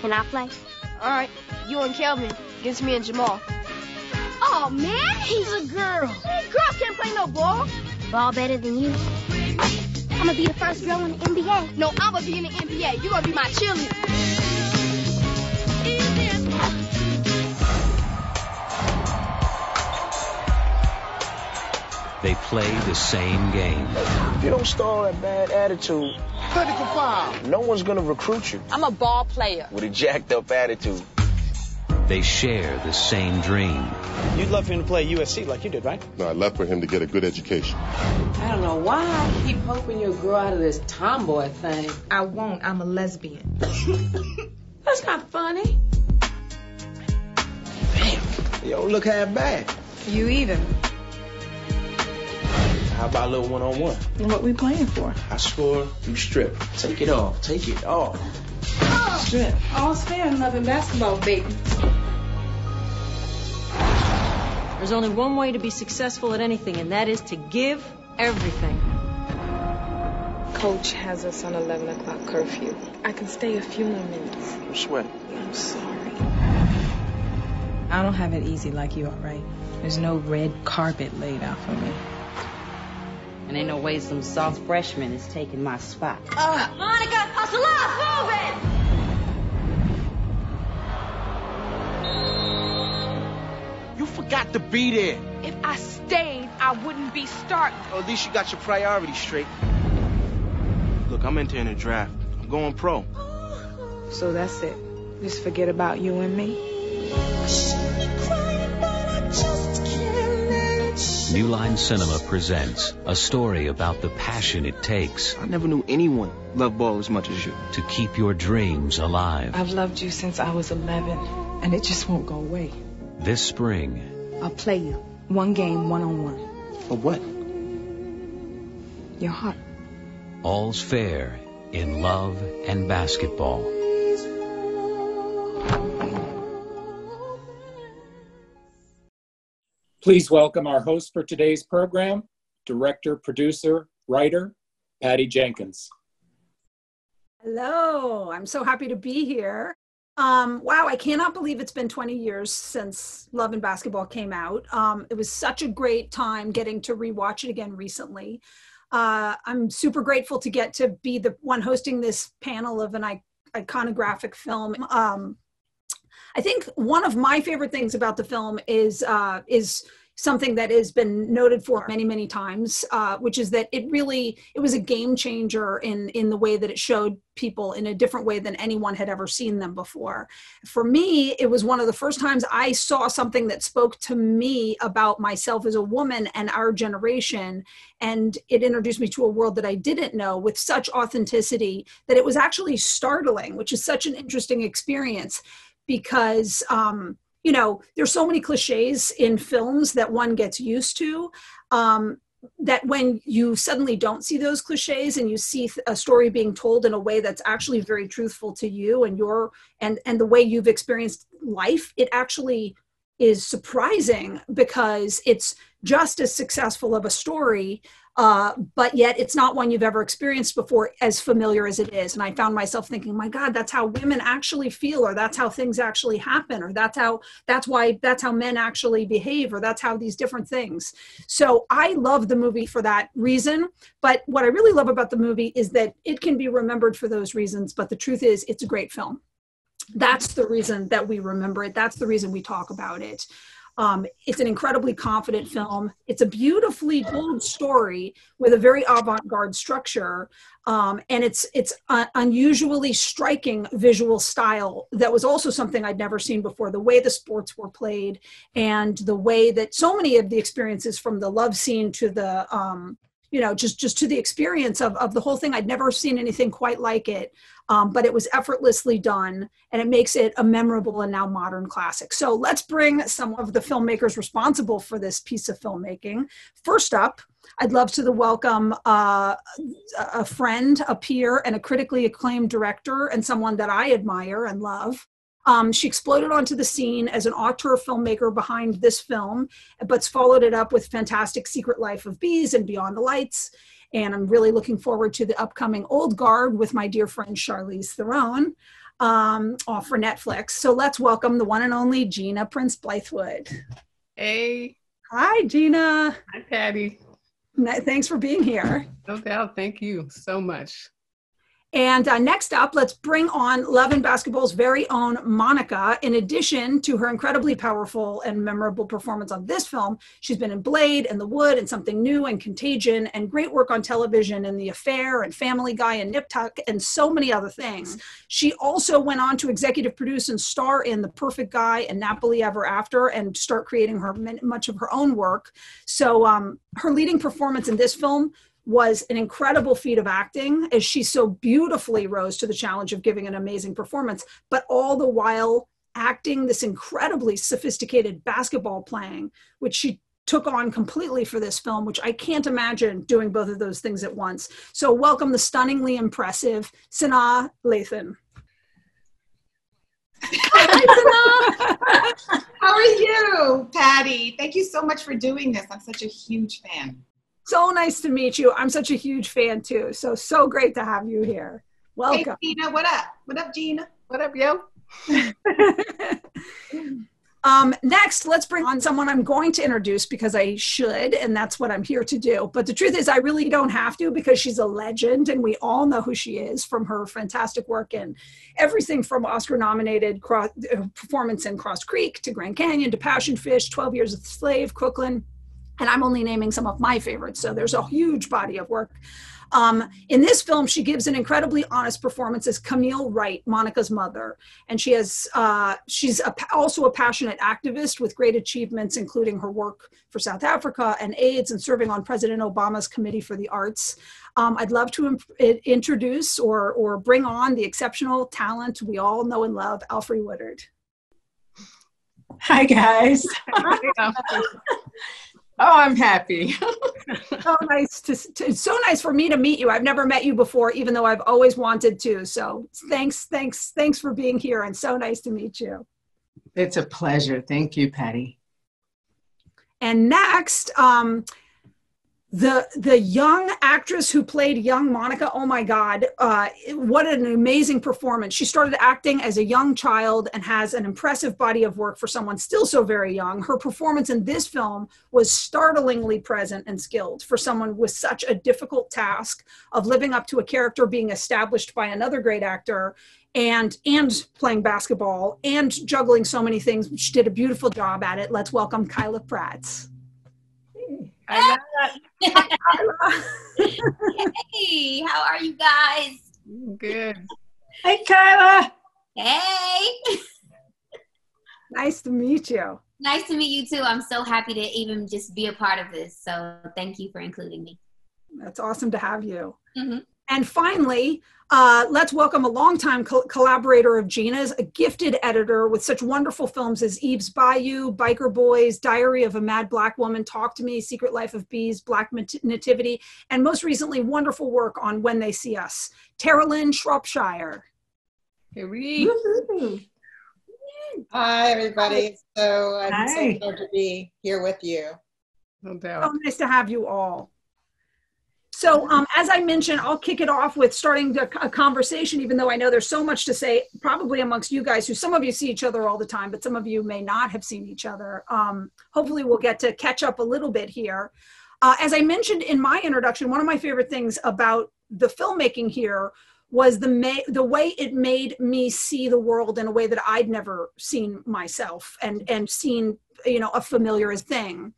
Can I play? All right, you and Kelvin against me and Jamal. Oh man, he's a girl. Hey, girls can't play no ball. Ball better than you. I'm gonna be the first girl in the NBA. No, I'm gonna be in the NBA. You're gonna be my cheerleader. They play the same game. If you don't start that bad attitude, Clinical foul. no one's gonna recruit you I'm a ball player. with a jacked up attitude. They share the same dream. You'd love for him to play USC like you did, right? No, I'd love for him to get a good education. I don't know why I keep hoping you'll grow out of this tomboy thing. I won't. I'm a lesbian. That's not funny. You don't look half bad. You either. How about a little one on one? What we playing for? I score, you strip. Take it off. Take it off. Oh, strip. All's fair in love and basketball, baby. There's only one way to be successful at anything, and that is to give everything. Coach has us on 11 o'clock curfew. I can stay a few more minutes. I'm sweating. I'm sorry. I don't have it easy like you, all right? There's no red carpet laid out for me. And ain't no way some soft freshman is taking my spot. Uh, Monica, hustle up, move it. You forgot to be there. If I stayed, I wouldn't be starting. Well, at least you got your priorities straight. Look, I'm entering a draft. I'm going pro. So that's it. Just forget about you and me. New Line Cinema presents a story about the passion it takes I never knew anyone loved ball as much as you. to keep your dreams alive. I've loved you since I was 11, and it just won't go away. This spring, I'll play you. One game, one on one. For what? Your heart. all's fair in love and basketball. Please welcome our host for today's program, director, producer, writer, Patty Jenkins. Hello, I'm so happy to be here. Um, wow, I cannot believe it's been 20 years since Love and Basketball came out. Um, it was such a great time getting to rewatch it again recently. Uh, I'm super grateful to get to be the one hosting this panel of an iconographic film. Um, I think one of my favorite things about the film is uh, is something that has been noted for many many times, uh, which is that it really it was a game changer in in the way that it showed people in a different way than anyone had ever seen them before. For me, it was one of the first times I saw something that spoke to me about myself as a woman and our generation, and it introduced me to a world that I didn't know with such authenticity that it was actually startling, which is such an interesting experience because um, you know there's so many cliches in films that one gets used to um, that when you suddenly don't see those cliches and you see a story being told in a way that's actually very truthful to you and your and and the way you've experienced life it actually is surprising because it's just as successful of a story uh, but yet it's not one you've ever experienced before as familiar as it is. And i found myself thinking my god that's how women actually feel or that's how things actually happen or that's how that's why that's how men actually behave or that's how these different things. So i love the movie for that reason. But what i really love about the movie is that it can be remembered for those reasons but the truth is it's a great film. That's the reason that we remember it. That's the reason we talk about it um, it's an incredibly confident film. It's a beautifully told story with a very avant-garde structure, um, and it's it's uh, unusually striking visual style. That was also something I'd never seen before. The way the sports were played, and the way that so many of the experiences, from the love scene to the um, you know just just to the experience of, of the whole thing. I'd never seen anything quite like it um, but it was effortlessly done and it makes it a memorable and now modern classic. So let's bring some of the filmmakers responsible for this piece of filmmaking. First up i'd love to welcome uh, a friend a peer and a critically acclaimed director and someone that i admire and love um, she exploded onto the scene as an auteur filmmaker behind this film, but's followed it up with fantastic Secret Life of Bees and Beyond the Lights. And I'm really looking forward to the upcoming Old Guard with my dear friend Charlize Theron. um, off for Netflix. So let's welcome the one and only Gina Prince Bythewood. Hey. Hi, Gina. Hi, Patty. Thanks for being here. No doubt. Thank you so much. And uh, next up, let's bring on Love and Basketball's very own Monica. In addition to her incredibly powerful and memorable performance on this film, she's been in Blade and The Wood and Something New and Contagion and great work on television in The Affair and Family Guy and Nip Tuck and so many other things. Mm-hmm. She also went on to executive produce and star in The Perfect Guy and Nappily Ever After and start creating her much of her own work. So um, her leading performance in this film was an incredible feat of acting as she so beautifully rose to the challenge of giving an amazing performance, but all the while acting this incredibly sophisticated basketball playing, which she took on completely for this film, which I can't imagine doing both of those things at once. So, welcome the stunningly impressive Sanaa Lathan. Hi, How are you, Patty? Thank you so much for doing this. I'm such a huge fan. So nice to meet you. I'm such a huge fan too. So so great to have you here. Welcome. Hey, Gina, what up? What up, Gina? What up, yo? um, next, let's bring on someone I'm going to introduce because I should, and that's what I'm here to do. But the truth is, I really don't have to because she's a legend, and we all know who she is from her fantastic work in everything from Oscar-nominated cross, uh, performance in Cross Creek to Grand Canyon to Passion Fish, 12 Years a Slave, Crooklyn, and I'm only naming some of my favorites. So there's a huge body of work. Um, in this film, she gives an incredibly honest performance as Camille Wright, Monica's mother, and she has uh, she's a, also a passionate activist with great achievements, including her work for South Africa and AIDS, and serving on President Obama's Committee for the Arts. Um, I'd love to imp- introduce or or bring on the exceptional talent we all know and love, Alfre Woodard. Hi guys. Oh, I'm happy. so nice to, to, it's so nice for me to meet you. I've never met you before, even though I've always wanted to. So thanks, thanks, thanks for being here, and so nice to meet you. It's a pleasure. Thank you, Patty. And next, um, the the young actress who played young monica oh my god uh, what an amazing performance. She started acting as a young child and has an impressive body of work for someone still so very young. Her performance in this film was startlingly present and skilled for someone with such a difficult task of living up to a character being established by another great actor and and playing basketball and juggling so many things she did a beautiful job at it. Let's welcome kyla pratt hey, how are you guys? Good. Hey, Kyla. Hey. nice to meet you. Nice to meet you too. I'm so happy to even just be a part of this. So thank you for including me. That's awesome to have you. Mm-hmm. And finally, uh, let's welcome a longtime co- collaborator of Gina's, a gifted editor with such wonderful films as Eve's Bayou, Biker Boys, Diary of a Mad Black Woman, Talk to Me, Secret Life of Bees, Black Nativity, and most recently, wonderful work on When They See Us. Terilyn Shropshire. Hi, everybody. So I'm Hi. so glad to be here with you. No doubt. So nice to have you all. So, um, as I mentioned, I'll kick it off with starting a conversation, even though I know there's so much to say, probably amongst you guys, who some of you see each other all the time, but some of you may not have seen each other. Um, hopefully, we'll get to catch up a little bit here. Uh, as I mentioned in my introduction, one of my favorite things about the filmmaking here was the the way it made me see the world in a way that I'd never seen myself and and seen you know a familiar thing.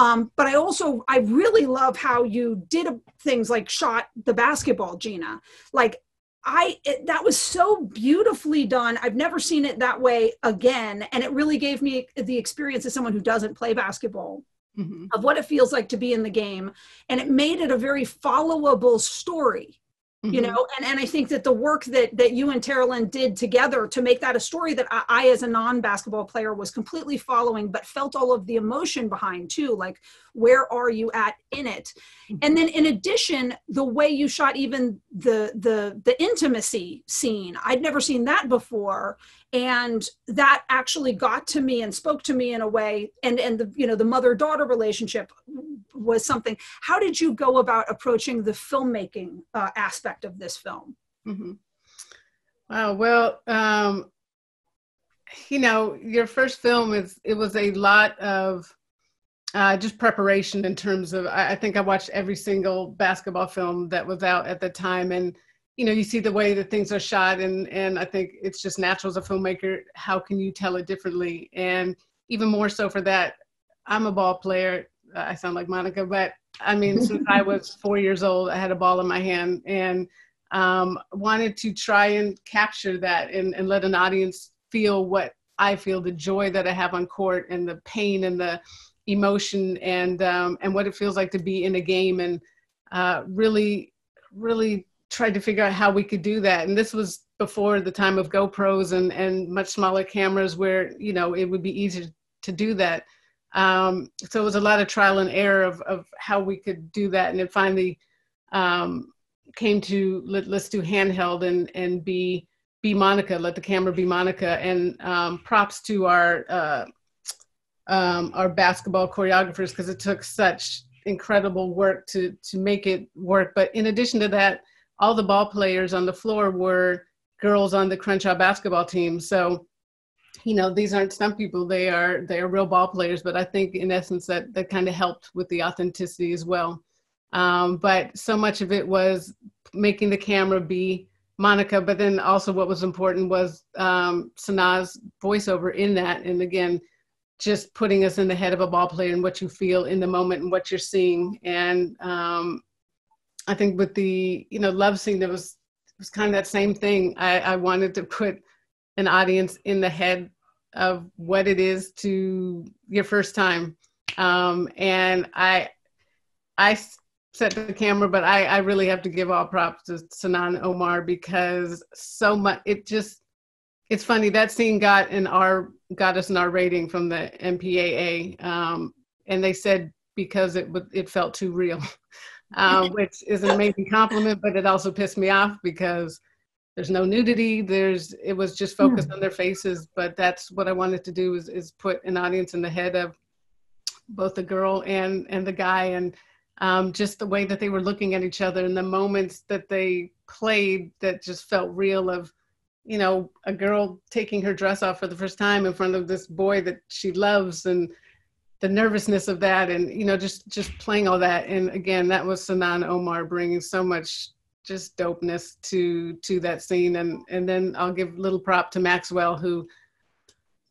Um, but I also I really love how you did things like shot the basketball, Gina. Like I it, that was so beautifully done. I've never seen it that way again, and it really gave me the experience as someone who doesn't play basketball mm-hmm. of what it feels like to be in the game, and it made it a very followable story Mm-hmm. you know and, and i think that the work that that you and Terilyn did together to make that a story that I, I, as a non-basketball player was completely following but felt all of the emotion behind too like where are you at in it mm-hmm. and then in addition the way you shot even the the the intimacy scene i'd never seen that before and that actually got to me and spoke to me in a way and and the you know the mother daughter relationship was something how did you go about approaching the filmmaking uh, aspect of this film mm-hmm. Wow. Well, um, you know, your first film is it was a lot of uh, just preparation in terms of. I, I think I watched every single basketball film that was out at the time, and you know, you see the way that things are shot, and and I think it's just natural as a filmmaker. How can you tell it differently? And even more so for that, I'm a ball player. I sound like Monica, but I mean, since I was four years old, I had a ball in my hand, and um, wanted to try and capture that and, and let an audience feel what I feel, the joy that I have on court and the pain and the emotion and um, and what it feels like to be in a game and uh, really really tried to figure out how we could do that. And this was before the time of GoPros and and much smaller cameras where you know it would be easy to do that. Um, so it was a lot of trial and error of of how we could do that, and it finally um, came to let, us do handheld and and be be Monica, let the camera be Monica, and um, props to our uh, um, our basketball choreographers because it took such incredible work to to make it work. But in addition to that, all the ball players on the floor were girls on the Crenshaw basketball team. So, you know, these aren't stunt people; they are they are real ball players. But I think, in essence, that that kind of helped with the authenticity as well. Um, but so much of it was making the camera be Monica, but then also what was important was um, Sanaa's voiceover in that. And again, just putting us in the head of a ball player and what you feel in the moment and what you're seeing. And um, I think with the, you know, love scene, it was, it was kind of that same thing. I, I wanted to put an audience in the head of what it is to your first time. Um, and I, I set the camera, but I, I really have to give all props to Sanaa Omar because so much it just it's funny that scene got an R got us an R rating from the MPAA, um, and they said because it it felt too real, uh, which is an amazing compliment, but it also pissed me off because there's no nudity. There's it was just focused mm. on their faces, but that's what I wanted to do is is put an audience in the head of both the girl and and the guy and um, just the way that they were looking at each other and the moments that they played that just felt real of you know a girl taking her dress off for the first time in front of this boy that she loves and the nervousness of that and you know just just playing all that. And again that was Sanaa Omar bringing so much just dopeness to to that scene. And and then I'll give little prop to Maxwell who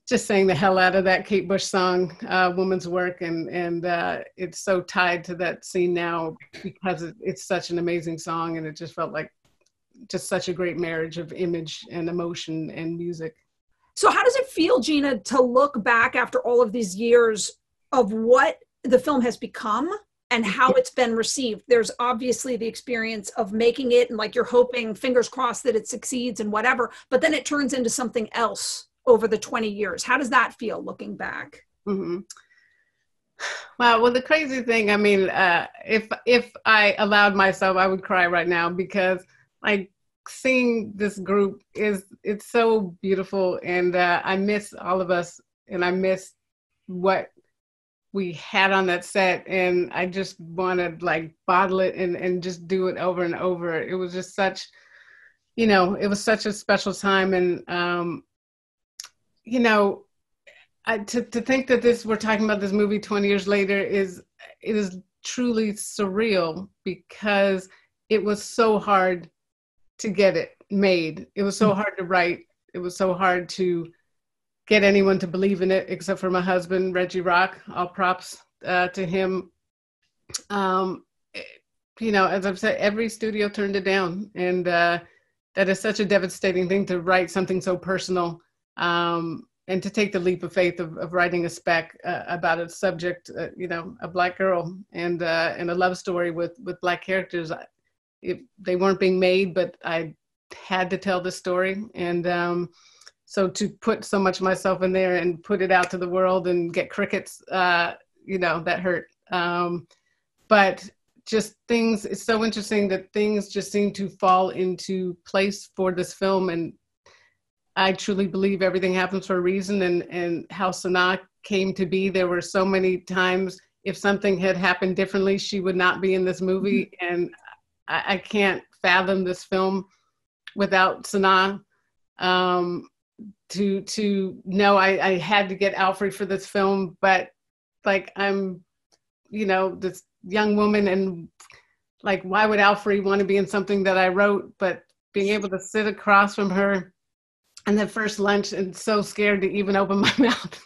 just sang the hell out of that Kate Bush song, uh, "Woman's Work," and and uh, it's so tied to that scene now because it, it's such an amazing song, and it just felt like just such a great marriage of image and emotion and music. So, how does it feel, Gina, to look back after all of these years of what the film has become? and how it's been received. There's obviously the experience of making it and like you're hoping, fingers crossed, that it succeeds and whatever, but then it turns into something else over the 20 years. How does that feel looking back? Mm-hmm. Wow. Well, the crazy thing, I mean, uh, if if I allowed myself, I would cry right now because like seeing this group is it's so beautiful, and uh, I miss all of us, and I miss what we had on that set, and I just want to like bottle it and and just do it over and over. It was just such, you know, it was such a special time, and um, you know, I, to to think that this we're talking about this movie 20 years later is it is truly surreal because it was so hard to get it made. It was so mm. hard to write. It was so hard to get anyone to believe in it, except for my husband Reggie Rock. All props uh, to him. Um, you know, as I've said, every studio turned it down, and uh, that is such a devastating thing to write something so personal um, and to take the leap of faith of, of writing a spec uh, about a subject, uh, you know, a black girl and uh, and a love story with with black characters. It, they weren't being made, but I had to tell the story, and um, so to put so much of myself in there and put it out to the world and get crickets, uh, you know, that hurt. Um, but just things it's so interesting that things just seem to fall into place for this film and I truly believe everything happens for a reason and, and how Sanaa came to be. There were so many times if something had happened differently, she would not be in this movie. Mm-hmm. And I, I, can't fathom this film without Sanaa. um, to to know I, I had to get Alfre for this film, but like I'm, you know, this young woman and like why would Alfre want to be in something that I wrote? But being able to sit across from her and then first lunch and so scared to even open my mouth.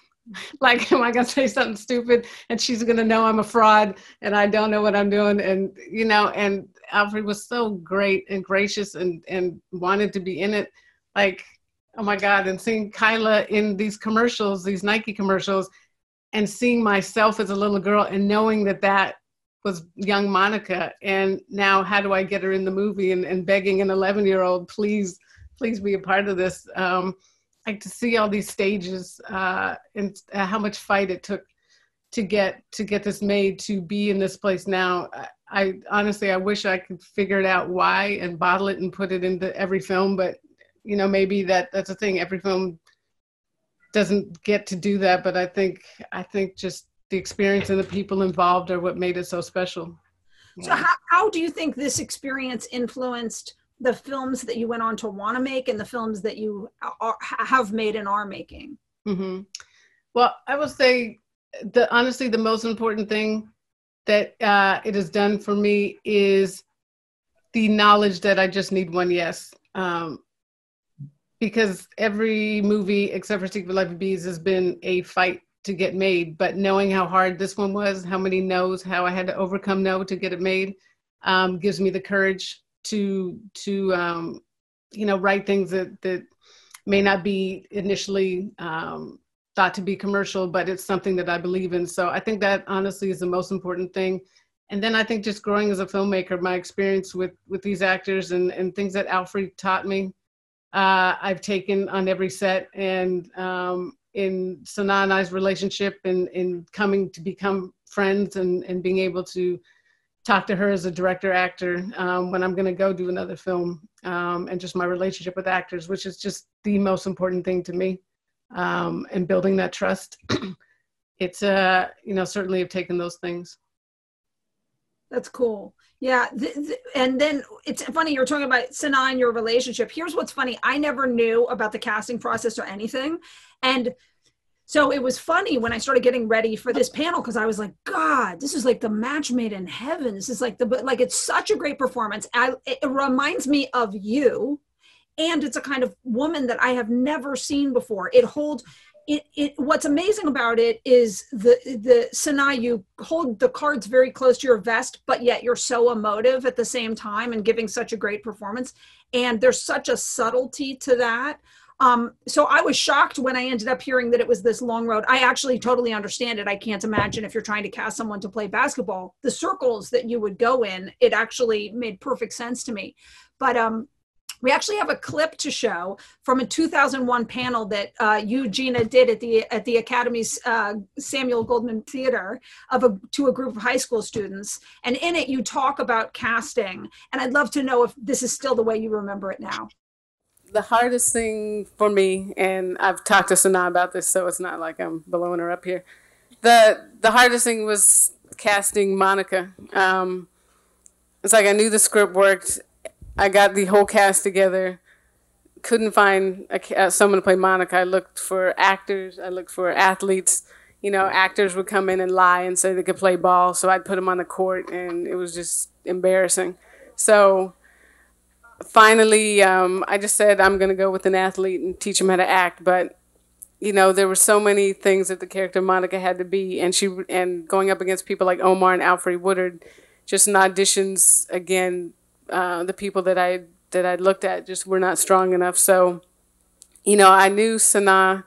like, am I gonna say something stupid and she's gonna know I'm a fraud and I don't know what I'm doing? And you know, and Alfre was so great and gracious and and wanted to be in it. Like, oh my God, and seeing Kyla in these commercials, these Nike commercials, and seeing myself as a little girl and knowing that that was young Monica. And now how do I get her in the movie and, and begging an 11 year old, please, please be a part of this. Um, like to see all these stages uh, and uh, how much fight it took to get to get this made to be in this place now. I, honestly I wish I could figure it out why and bottle it and put it into every film, but you know maybe that that's a thing. Every film doesn't get to do that, but I think I think just the experience and the people involved are what made it so special. So how, how do you think this experience influenced the films that you went on to want to make and the films that you are, have made and are making? Mm-hmm. Well, I will say the honestly the most important thing that uh, it has done for me is the knowledge that I just need one yes. Um, because every movie except for Secret Life of Bees has been a fight to get made. But knowing how hard this one was, how many no's, how I had to overcome no to get it made, um, gives me the courage to to um, you know write things that that may not be initially um, thought to be commercial, but it's something that I believe in. So I think that honestly is the most important thing. And then I think just growing as a filmmaker, my experience with with these actors and and things that Alfre taught me, uh, I've taken on every set and um, in Sanaa and I's relationship and in coming to become friends and, and being able to talk to her as a director actor um, when I'm going to go do another film um, and just my relationship with actors, which is just the most important thing to me um, and building that trust. it's, uh, you know, certainly have taken those things. That's cool. Yeah. Th- th- and then it's funny, you're talking about Sanaa and your relationship. Here's what's funny I never knew about the casting process or anything. And so it was funny when I started getting ready for this panel because I was like, God, this is like the match made in heaven. This is like the, like, it's such a great performance. I, it reminds me of you. And it's a kind of woman that I have never seen before. It holds, it, it what's amazing about it is the the Sanaa you hold the cards very close to your vest but yet you're so emotive at the same time and giving such a great performance and there's such a subtlety to that um, so I was shocked when I ended up hearing that it was this long road. I actually totally understand it. I can't imagine if you're trying to cast someone to play basketball, the circles that you would go in, it actually made perfect sense to me. But um, we actually have a clip to show from a 2001 panel that uh, did at the at the Academy's uh, Samuel Goldwyn Theater of a, to a group of high school students, and in it you talk about casting. And I'd love to know if this is still the way you remember it now. The hardest thing for me, and I've talked to Sanaa about this, so it's not like I'm blowing her up here. the The hardest thing was casting Monica. Um, it's like I knew the script worked I got the whole cast together. Couldn't find a, uh, someone to play Monica. I looked for actors. I looked for athletes. You know, actors would come in and lie and say they could play ball, so I'd put them on the court, and it was just embarrassing. So finally, um, I just said I'm going to go with an athlete and teach them how to act. But you know, there were so many things that the character Monica had to be, and she and going up against people like Omar and Alfre Woodard, just in auditions again uh, the people that I that I looked at just were not strong enough. So, you know, I knew Sanaa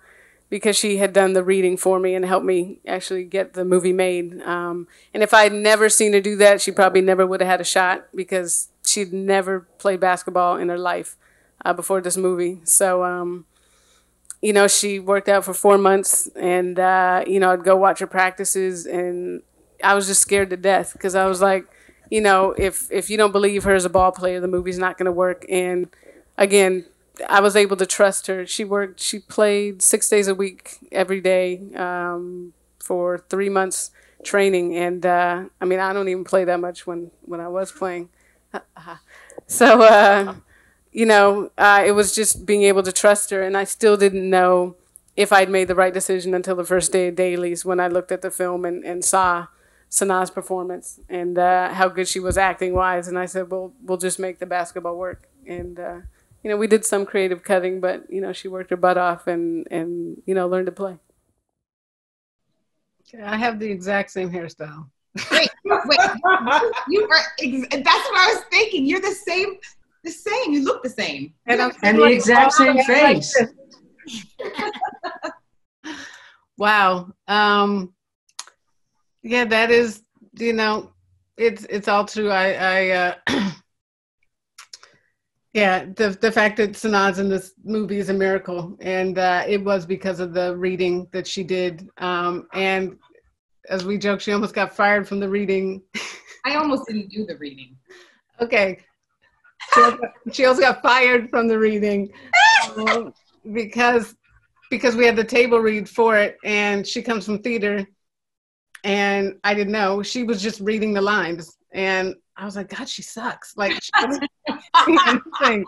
because she had done the reading for me and helped me actually get the movie made. Um, and if I had never seen her do that, she probably never would have had a shot because she'd never played basketball in her life uh, before this movie. So, um, you know, she worked out for four months, and uh, you know, I'd go watch her practices, and I was just scared to death because I was like you know, if if you don't believe her as a ball player, the movie's not going to work. And again, I was able to trust her. She worked. She played six days a week, every day, um, for three months training. And uh, I mean, I don't even play that much when when I was playing. so uh, you know, uh, it was just being able to trust her. And I still didn't know if I'd made the right decision until the first day of dailies when I looked at the film and, and saw Sanaa's performance and uh, how good she was acting wise. And I said, well, we'll just make the basketball work. And, uh, you know, we did some creative cutting, but, you know, she worked her butt off and, and you know, learned to play. I have the exact same hairstyle. wait, wait, you are, that's what I was thinking. You're the same, the same. You look the same. And, and the exact same face. wow. Um, yeah, that is, you know, it's it's all true. I, I uh, yeah, the the fact that Sanaa's in this movie is a miracle, and uh, it was because of the reading that she did. Um, and as we joke, she almost got fired from the reading. I almost didn't do the reading. Okay, she also, she also got fired from the reading um, because because we had the table read for it, and she comes from theater, and I didn't know she was just reading the lines, and I was like, God, she sucks. Like, she anything.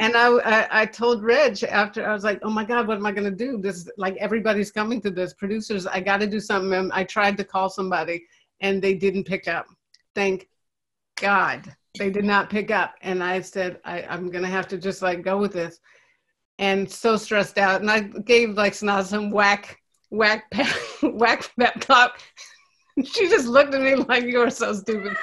And I, I, I told Reg after I was like, oh my God, what am I gonna do? This like everybody's coming to this. Producers, I got to do something. And I tried to call somebody, and they didn't pick up. Thank God they did not pick up. And I said, I, I'm gonna have to just like go with this. And so stressed out. And I gave like Sanaa some whack, whack, whack pep talk. She just looked at me like you are so stupid.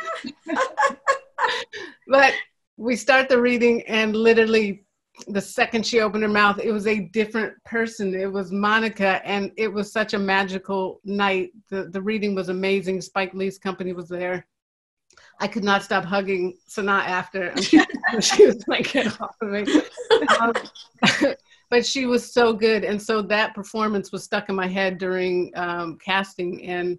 but we start the reading and literally the second she opened her mouth it was a different person. It was monica and it was such a magical night. The, the reading was amazing. Spike lee's company was there. I could not stop hugging sanaa after. She, she was like get off of me. Um, but she was so good and so that performance was stuck in my head during um, casting and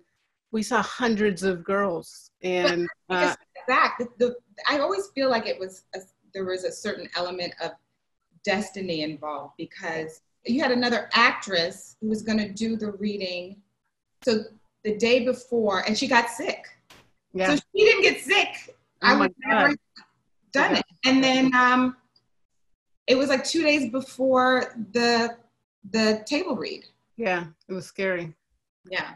we saw hundreds of girls and uh, back the, the, i always feel like it was a, there was a certain element of destiny involved because you had another actress who was going to do the reading so the day before and she got sick yeah. so she didn't get sick oh i would never done yeah. it and then um it was like two days before the the table read yeah it was scary yeah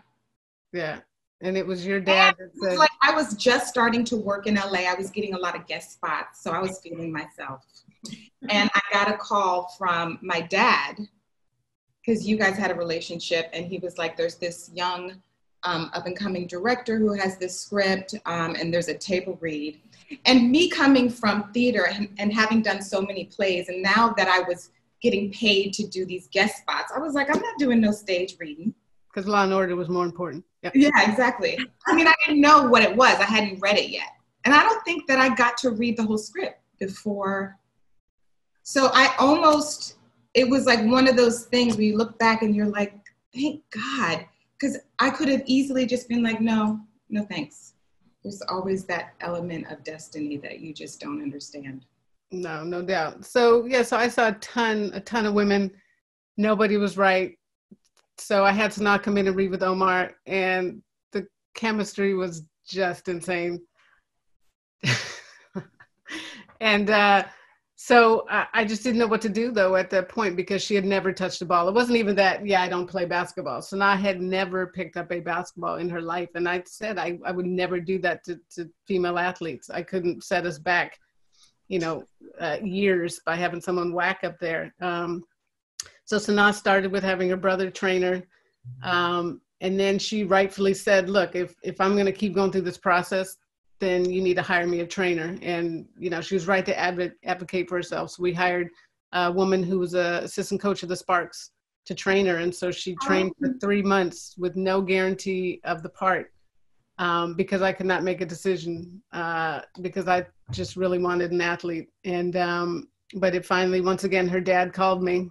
yeah and it was your dad that said, like I was just starting to work in LA. I was getting a lot of guest spots, so I was feeling myself. and I got a call from my dad because you guys had a relationship, and he was like, "There's this young um, up and coming director who has this script, um, and there's a table read." And me coming from theater and, and having done so many plays, and now that I was getting paid to do these guest spots, I was like, "I'm not doing no stage reading." Because Law and Order was more important. Yep. Yeah, exactly. I mean, I didn't know what it was. I hadn't read it yet. And I don't think that I got to read the whole script before. So I almost, it was like one of those things where you look back and you're like, thank God. Because I could have easily just been like, no, no thanks. There's always that element of destiny that you just don't understand. No, no doubt. So yeah, so I saw a ton, a ton of women. Nobody was right so I had to not come in and read with Omar, and the chemistry was just insane. and uh, so I, just didn't know what to do though at that point because she had never touched a ball. It wasn't even that, yeah, I don't play basketball. So I had never picked up a basketball in her life. And I said I, I would never do that to, to female athletes. I couldn't set us back, you know, uh, years by having someone whack up there. Um, so Sanaa started with having her brother train her. Um, and then she rightfully said, look, if, if I'm going to keep going through this process, then you need to hire me a trainer. And, you know, she was right to adv- advocate for herself. So we hired a woman who was a assistant coach of the Sparks to train her. And so she trained for three months with no guarantee of the part um, because I could not make a decision uh, because I just really wanted an athlete. And, um, but it finally, once again, her dad called me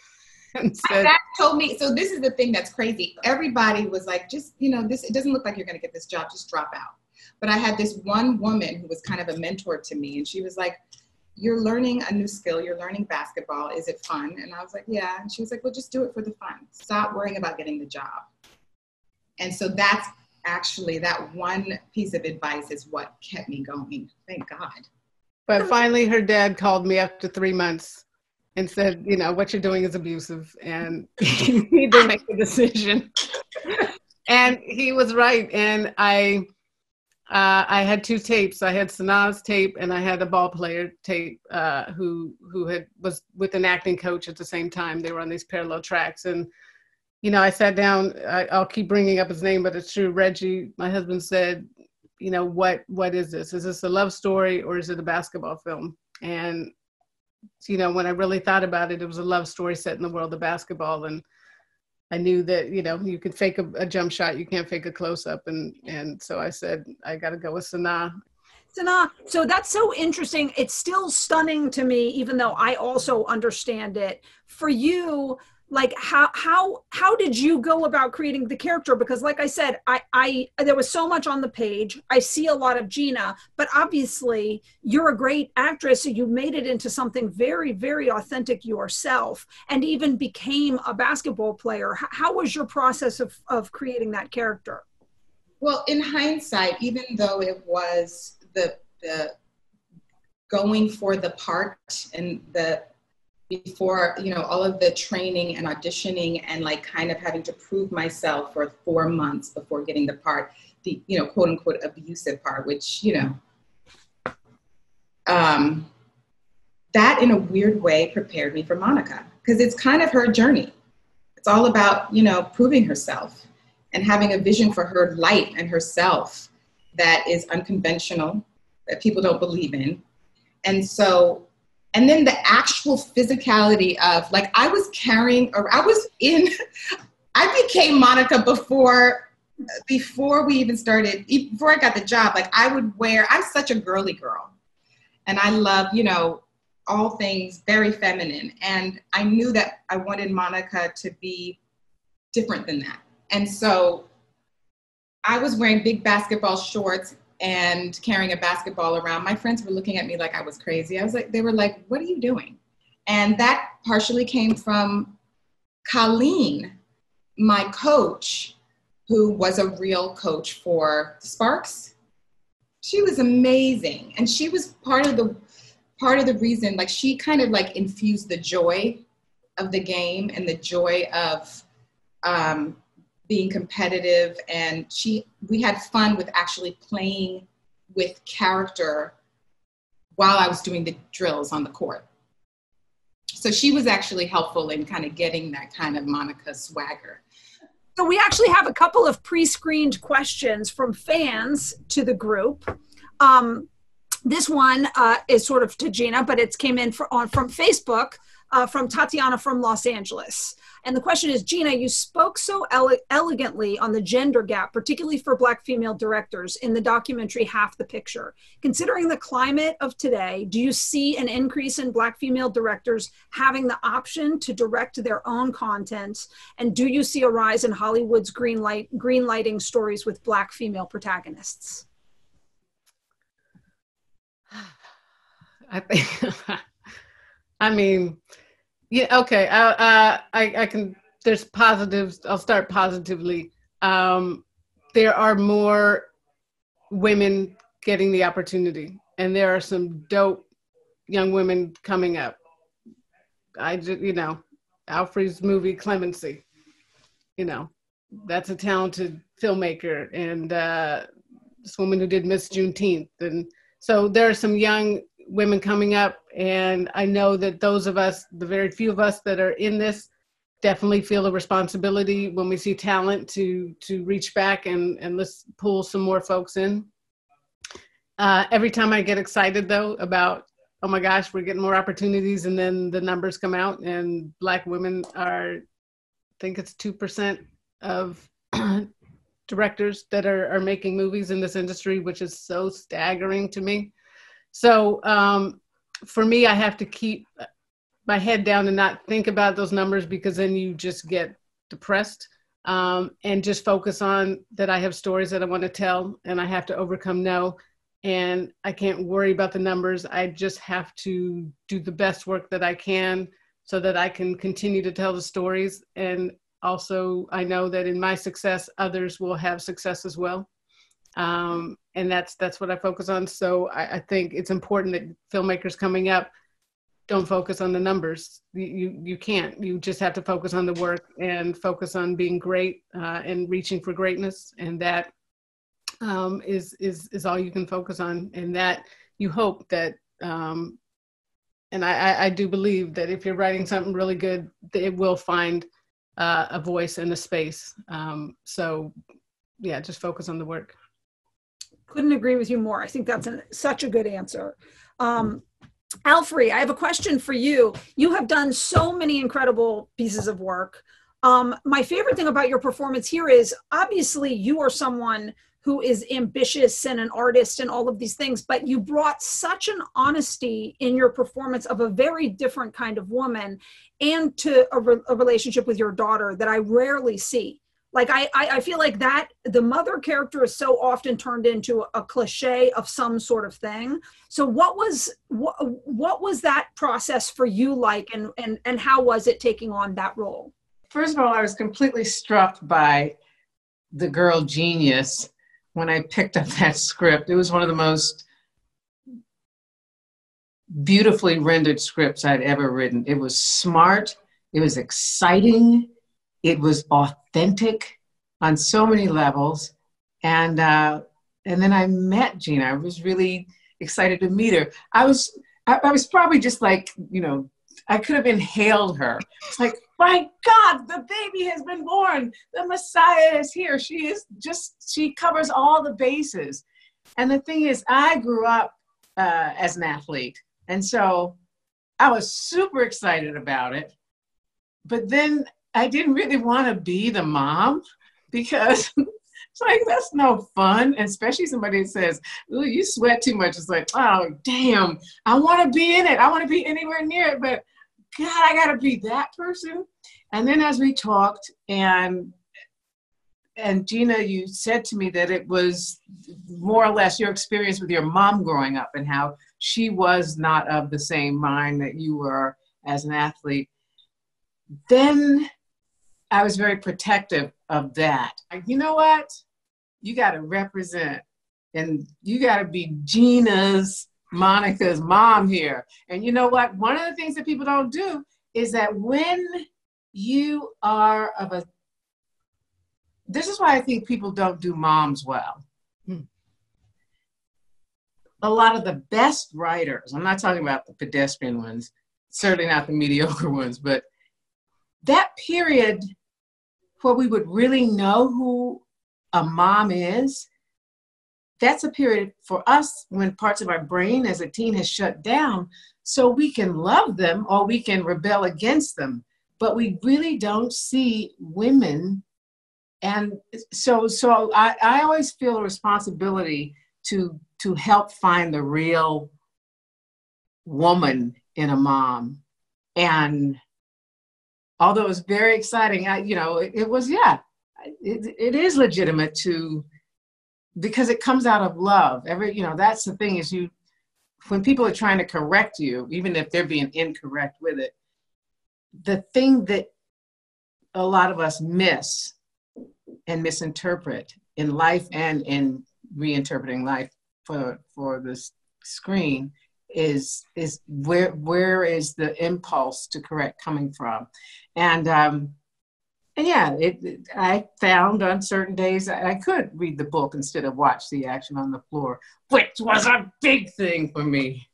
and said, that told me. So this is the thing that's crazy. Everybody was like, just you know, this. It doesn't look like you're going to get this job. Just drop out. But I had this one woman who was kind of a mentor to me, and she was like, "You're learning a new skill. You're learning basketball. Is it fun?" And I was like, "Yeah." And she was like, "Well, just do it for the fun. Stop worrying about getting the job." And so that's actually that one piece of advice is what kept me going. Thank God. But finally, her dad called me after three months and said, you know, what you're doing is abusive and you need to make a decision. and he was right. And I, uh, I had two tapes. I had Sanaa's tape and I had a ball player tape uh, who who had was with an acting coach at the same time. They were on these parallel tracks, and you know, I sat down. I, I'll keep bringing up his name, but it's true. Reggie, my husband said, you know, what what is this? Is this a love story or is it a basketball film? And you know, when I really thought about it, it was a love story set in the world of basketball, and I knew that you know you could fake a, a jump shot, you can't fake a close up, and and so I said I got to go with Sanaa. Sanaa, so that's so interesting. It's still stunning to me, even though I also understand it. For you, like how how how did you go about creating the character? Because like i said i i there was so much on the page. I see a lot of gina but obviously you're a great actress so you made it into something very very authentic yourself and even became a basketball player. How, how was your process of of creating that character? Well in hindsight even though it was the the going for the part and the before you know all of the training and auditioning and like kind of having to prove myself for four months before getting the part the you know quote unquote abusive part which you know um, that in a weird way prepared me for monica because it's kind of her journey. It's all about you know proving herself and having a vision for her life and herself that is unconventional that people don't believe in. And so and then the actual physicality of like i was carrying or i was in i became monica before before we even started before i got the job. Like i would wear i'm such a girly girl. And i love you know all things very feminine. And i knew that i wanted monica to be different than that. And so i was wearing big basketball shorts and carrying a basketball around, my friends were looking at me like I was crazy. I was like, they were like, what are you doing? And that partially came from Colleen, my coach, who was a real coach for Sparks. She was amazing. And she was part of the part of the reason, like she kind of like infused the joy of the game and the joy of um, being competitive and she we had fun with actually playing with character while I was doing the drills on the court. So she was actually helpful in kind of getting that kind of Monica swagger. So we actually have a couple of pre-screened questions from fans to the group. Um, this one uh, is sort of to Gina, but it came in for, on from Facebook uh, from Tatiana from Los Angeles. And the question is Gina, you spoke so ele- elegantly on the gender gap, particularly for Black female directors, in the documentary Half the Picture. Considering the climate of today, do you see an increase in Black female directors having the option to direct their own content? And do you see a rise in Hollywood's green light, green lighting stories with Black female protagonists? I think, I mean, yeah, okay. Uh, uh, I, I can, there's positives. I'll start positively. Um, there are more women getting the opportunity, and there are some dope young women coming up. I just, you know, Alfre's movie Clemency, you know, that's a talented filmmaker, and uh, this woman who did Miss Juneteenth. And so there are some young women coming up. And I know that those of us, the very few of us that are in this, definitely feel a responsibility when we see talent to to reach back and and let's pull some more folks in. Uh, every time I get excited though about oh my gosh we're getting more opportunities and then the numbers come out and black women are I think it's two percent of directors that are, are making movies in this industry, which is so staggering to me. So um, for me, I have to keep my head down and not think about those numbers because then you just get depressed um, and just focus on that I have stories that I want to tell and I have to overcome no. And I can't worry about the numbers. I just have to do the best work that I can so that I can continue to tell the stories. And also, I know that in my success, others will have success as well. Um, and that's that's what I focus on. So I, I think it's important that filmmakers coming up don't focus on the numbers. You, you, can't. You just have to focus on the work and focus on being great uh, and reaching for greatness. And that um, is is is all you can focus on. And that you hope that. Um, and I, I do believe that if you're writing something really good, it will find uh, a voice and a space. Um, so, yeah, just focus on the work. Couldn't agree with you more. I think that's an, such a good answer. Um, Alfre, I have a question for you. You have done so many incredible pieces of work. Um, my favorite thing about your performance here is obviously you are someone who is ambitious and an artist and all of these things, but you brought such an honesty in your performance of a very different kind of woman and to a, re- a relationship with your daughter that I rarely see like I, I feel like that the mother character is so often turned into a cliche of some sort of thing. So what was what, what was that process for you like and and and how was it taking on that role? First of all i was completely struck by the girl genius when i picked up that script. It was one of the most beautifully rendered scripts i'd ever written. It was smart. It was exciting it was authentic on so many levels. And uh, and then I met Gina. I was really excited to meet her. I was I, I was probably just like you know I could have inhaled her. It's like my God, the baby has been born. The Messiah is here. She is just she covers all the bases. And the thing is, I grew up uh, as an athlete, and so I was super excited about it. But then I didn't really want to be the mom because it's like that's no fun, especially somebody that says, "Ooh, you sweat too much." It's like, oh damn, I want to be in it. I want to be anywhere near it, but God, I got to be that person. And then as we talked, and and Gina, you said to me that it was more or less your experience with your mom growing up and how she was not of the same mind that you were as an athlete. Then I was very protective of that. Like, you know what? You got to represent and you got to be Gina's, Monica's mom here. And you know what? One of the things that people don't do is that when you are of a, this is why I think people don't do moms well. Hmm. A lot of the best writers, I'm not talking about the pedestrian ones, certainly not the mediocre ones, but that period where we would really know who a mom is, that's a period for us when parts of our brain as a teen has shut down so we can love them or we can rebel against them. But we really don't see women. And so, so I, I always feel a responsibility to, to help find the real woman in a mom. And although it was very exciting, I, you know, it, it was, yeah, it, it is legitimate to, because it comes out of love. Every, you know, that's the thing is you, when people are trying to correct you, even if they're being incorrect with it, the thing that a lot of us miss and misinterpret in life and in reinterpreting life for for the screen is is where where is the impulse to correct coming from? And um and yeah it, it, i found on certain days I, I could read the book instead of watch the action on the floor which was a big thing for me.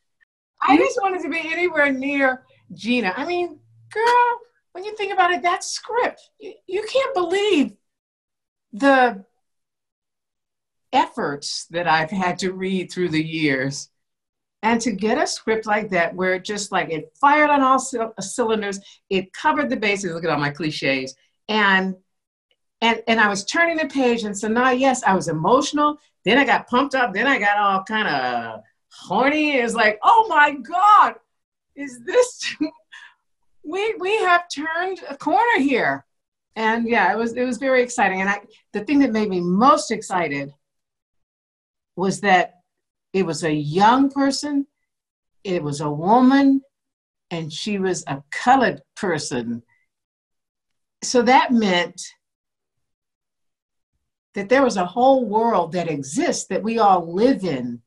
I just wanted to be anywhere near gina. I mean girl when you think about it that script you, you can't believe the efforts that i've had to read through the years and to get a script like that, where it just like it fired on all c- uh, cylinders, it covered the bases. Look at all my cliches, and and and I was turning the page, and so now, yes, I was emotional. Then I got pumped up. Then I got all kind of horny. It was like, oh my god, is this? we we have turned a corner here, and yeah, it was it was very exciting. And I the thing that made me most excited was that it was a young person, it was a woman, and she was a colored person. So that meant that there was a whole world that exists that we all live in.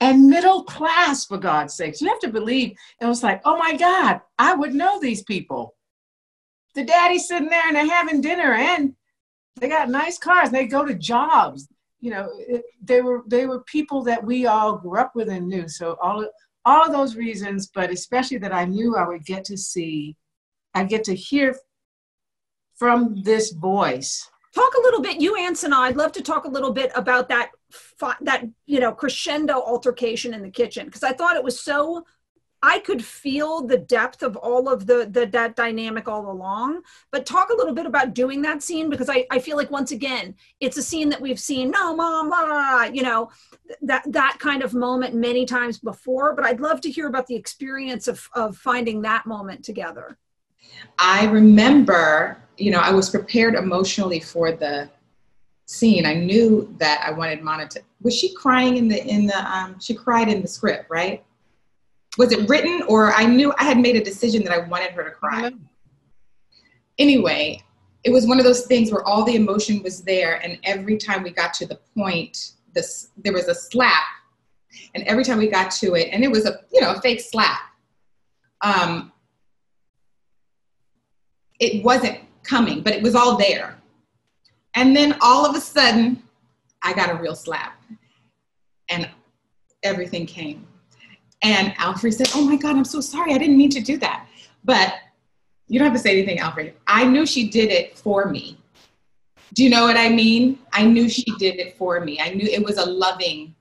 And middle class, for God's sakes. You have to believe. It was like, oh my God, I would know these people. The daddy's sitting there and they're having dinner and they got nice cars. They go to jobs. You know, it, they were they were people that we all grew up with and knew. So all all of those reasons, but especially that I knew I would get to see, I get to hear from this voice talk a little bit you and Sanaa, I'd love to talk a little bit about that that you know crescendo altercation in the kitchen because I thought it was so I could feel the depth of all of the, the that dynamic all along. But talk a little bit about doing that scene because I, I feel like once again it's a scene that we've seen. No, mom, you know that that kind of moment many times before. But I'd love to hear about the experience of of finding that moment together. I remember, you know, I was prepared emotionally for the scene. I knew that I wanted Monica. Was she crying in the in the? Um, she cried in the script, right? Was it written, or I knew I had made a decision that I wanted her to cry. Anyway, it was one of those things where all the emotion was there, and every time we got to the point, this there was a slap, and every time we got to it, and it was a you know a fake slap. Um, it wasn't coming, but it was all there. And then all of a sudden, I got a real slap and everything came. And Alfre said, Oh my God, I'm so sorry. I didn't mean to do that. But you don't have to say anything, Alfre. I knew she did it for me. Do you know what I mean? I knew she did it for me. I knew it was a loving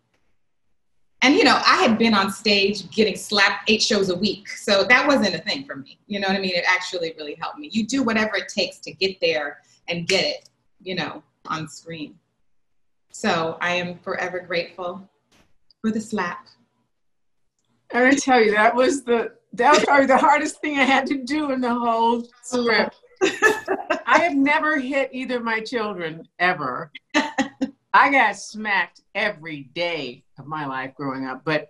and you know i had been on stage getting slapped eight shows a week so that wasn't a thing for me you know what i mean it actually really helped me you do whatever it takes to get there and get it you know on screen so i am forever grateful for the slap i tell you that was the that was probably the hardest thing i had to do in the whole script i have never hit either of my children ever I got smacked every day of my life growing up, but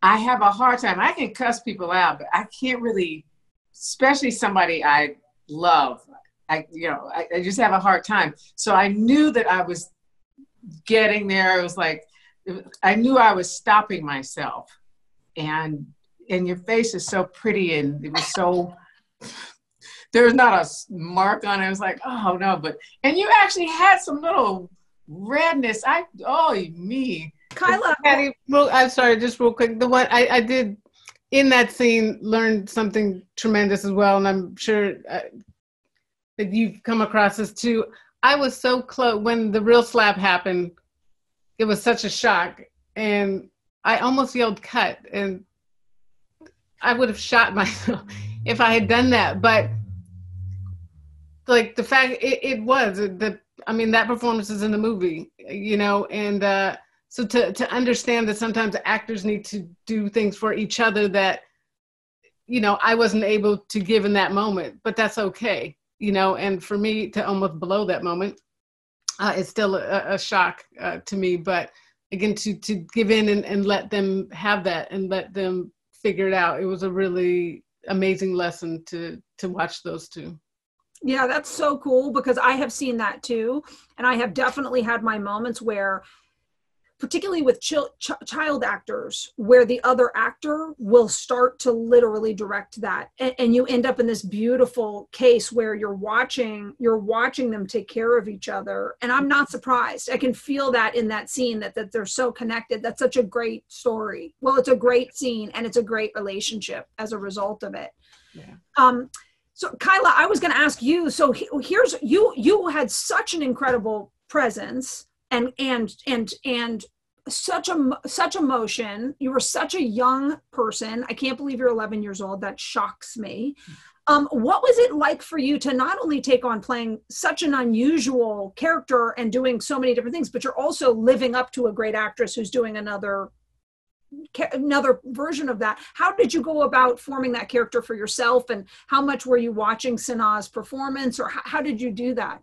I have a hard time. I can cuss people out, but I can't really, especially somebody I love. I, you know, I, I just have a hard time. So I knew that I was getting there. I was like, I knew I was stopping myself. And, and your face is so pretty and it was so, there was not a mark on it. I was like, oh no, but, and you actually had some little redness. I oh me, Kyla. Patty, well, I'm sorry, just real quick. The one I, I did in that scene learned something tremendous as well, and I'm sure uh, that you've come across this too. I was so close when the real slap happened. It was such a shock, and I almost yelled "cut," and I would have shot myself if I had done that. But like the fact it, it was the I mean, that performance is in the movie, you know, and uh, so to to understand that sometimes actors need to do things for each other that, you know, I wasn't able to give in that moment, but that's okay, you know. And for me to almost blow that moment, uh, it's still a, a shock uh, to me. But again, to to give in and, and let them have that and let them figure it out, it was a really amazing lesson to to watch those two. Yeah, that's so cool because I have seen that too. And I have definitely had my moments where, particularly with ch- ch- child actors, where the other actor will start to literally direct that. And, and you end up in this beautiful case where you're watching, you're watching them take care of each other. And I'm not surprised. I can feel that in that scene that, that they're so connected. That's such a great story. Well, it's a great scene and it's a great relationship as a result of it. Yeah. Um, so Kyla, I was going to ask you. So here's you. You had such an incredible presence and and and and such a such emotion. You were such a young person. I can't believe you're 11 years old. That shocks me. Um, what was it like for you to not only take on playing such an unusual character and doing so many different things, but you're also living up to a great actress who's doing another another version of that how did you go about forming that character for yourself and how much were you watching Sanaa's performance or how, how did you do that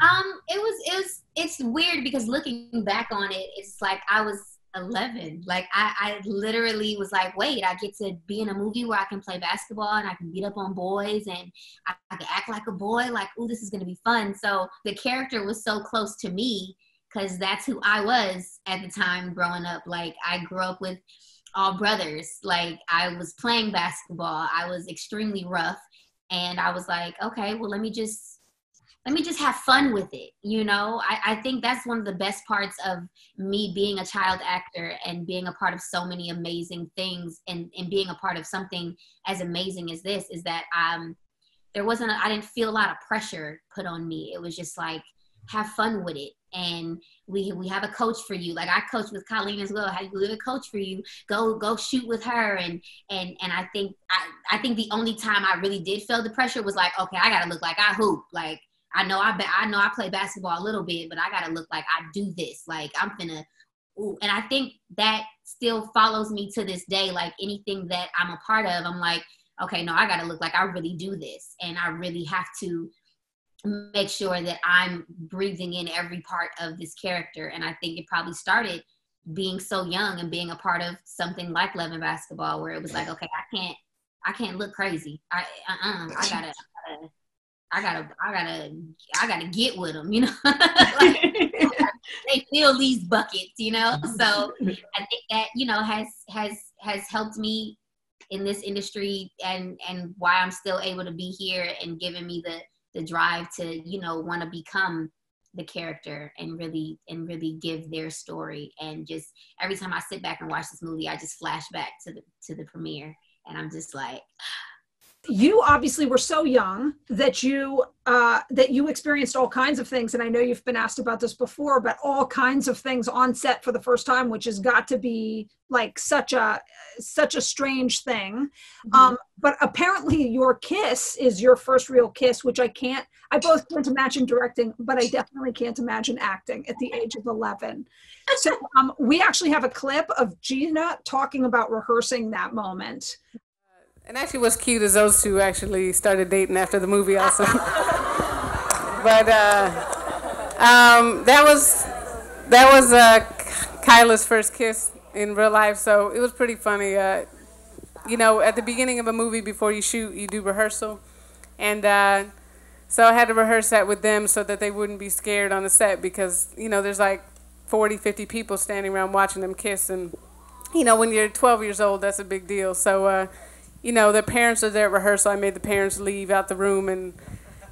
um it was it was it's weird because looking back on it it's like i was 11. Like I, I literally was like, wait, I get to be in a movie where I can play basketball and I can beat up on boys and I, I can act like a boy. Like, oh, this is gonna be fun. So the character was so close to me because that's who I was at the time growing up. Like I grew up with all brothers. Like I was playing basketball. I was extremely rough. And I was like, okay, well, let me just let me just have fun with it you know? I, I, think that's one of the best parts of me being a child actor and being a part of so many amazing things and, and being a part of something as amazing as this is that um there wasn't I didn't feel a lot of pressure put on me. It was just like have fun with it. And we we have a coach for you. Like i coach with colleen as well. Have you a coach for you? Go go shoot with her. And and and i think i i think the only time i really did feel the pressure was like okay i gotta look like i hoop. Like I know I I know I play basketball a little bit, but I gotta look like I do this. Like I'm gonna ooh. and I think that still follows me to this day. Like anything that I'm a part of, I'm like, okay, no, I gotta look like I really do this. And I really have to make sure that I'm breathing in every part of this character. And I think it probably started being so young and being a part of something like Love and Basketball, where it was like, okay, I can't, I can't look crazy. I, uh-uh, I gotta, I gotta I gotta, I gotta, I gotta get with them, you know. like, they fill these buckets, you know. Mm-hmm. So I think that you know has has has helped me in this industry and and why I'm still able to be here and giving me the the drive to you know want to become the character and really and really give their story and just every time I sit back and watch this movie I just flash back to the to the premiere and I'm just like you obviously were so young that you uh, that you experienced all kinds of things. And i know you've been asked about this before but all kinds of things on set for the first time which has got to be like such a such a strange thing. Mm-hmm. um, but apparently your kiss is your first real kiss which i can't i both can't imagine directing but i definitely can't imagine acting at the age of 11 so um, we actually have a clip of gina talking about rehearsing that moment and actually, what's cute is those two actually started dating after the movie also. but uh, um, that was that was uh, Kyla's first kiss in real life, so it was pretty funny. Uh, you know, at the beginning of a movie, before you shoot, you do rehearsal, and uh, so I had to rehearse that with them so that they wouldn't be scared on the set because you know there's like 40, 50 people standing around watching them kiss, and you know when you're 12 years old, that's a big deal. So uh, you know, their parents are there at rehearsal. I made the parents leave out the room, and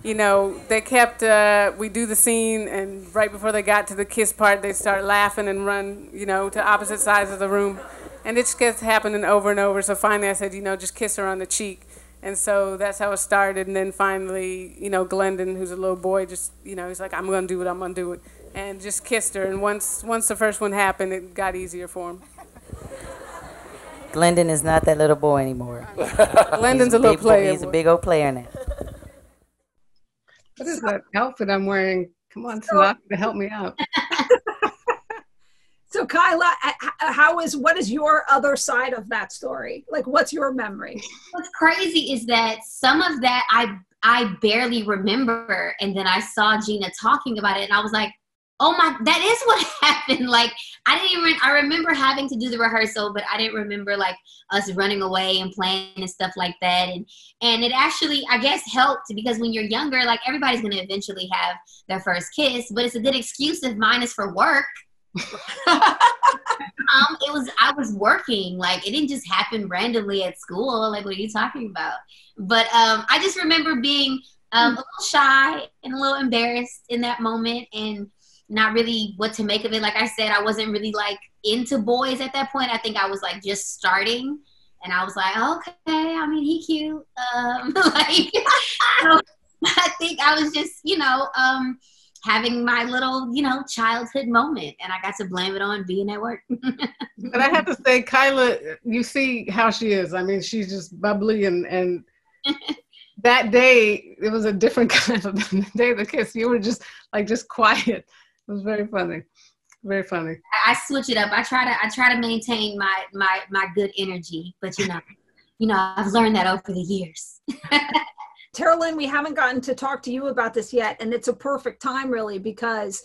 you know, they kept. Uh, we do the scene, and right before they got to the kiss part, they start laughing and run, you know, to opposite sides of the room, and it just kept happening over and over. So finally, I said, you know, just kiss her on the cheek. And so that's how it started. And then finally, you know, Glenndon, who's a little boy, just, you know, he's like, I'm going to do it, I'm going to do it. And just kissed her. And once, once the first one happened, it got easier for him. Glenndon is not that little boy anymore. Glenndon's a, a little player. He's a big old player now. What is that outfit I'm wearing? Come on, Tanaka, to help me out. so, Kyla, uh, uh, how is what is your other side of that story? Like, what's your memory? What's crazy is that some of that I I barely remember, and then I saw Gina talking about it, and I was like, oh my that is what happened. Like i didn't even i remember having to do the rehearsal but i didn't remember like us running away and playing and stuff like that. And and it actually i guess helped because when you're younger like everybody's going to eventually have their first kiss but it's a good excuse if mine is for work. Um it was i was working. Like it didn't just happen randomly at school. Like what are you talking about? But um i just remember being um, a little shy and a little embarrassed in that moment. And not really what to make of it. Like I said, I wasn't really like into boys at that point. I think I was like just starting, and I was like, okay, I mean, he cute. Um, like, so I think I was just, you know, um, having my little, you know, childhood moment, and I got to blame it on being at work. but I have to say, Kyla, you see how she is. I mean, she's just bubbly and and. that day it was a different kind of day of the kiss. You were just like just quiet was very funny. Very funny. I switch it up. I try to I try to maintain my my my good energy, but you know, you know, I've learned that over the years. Terilyn, we haven't gotten to talk to you about this yet, and it's a perfect time really because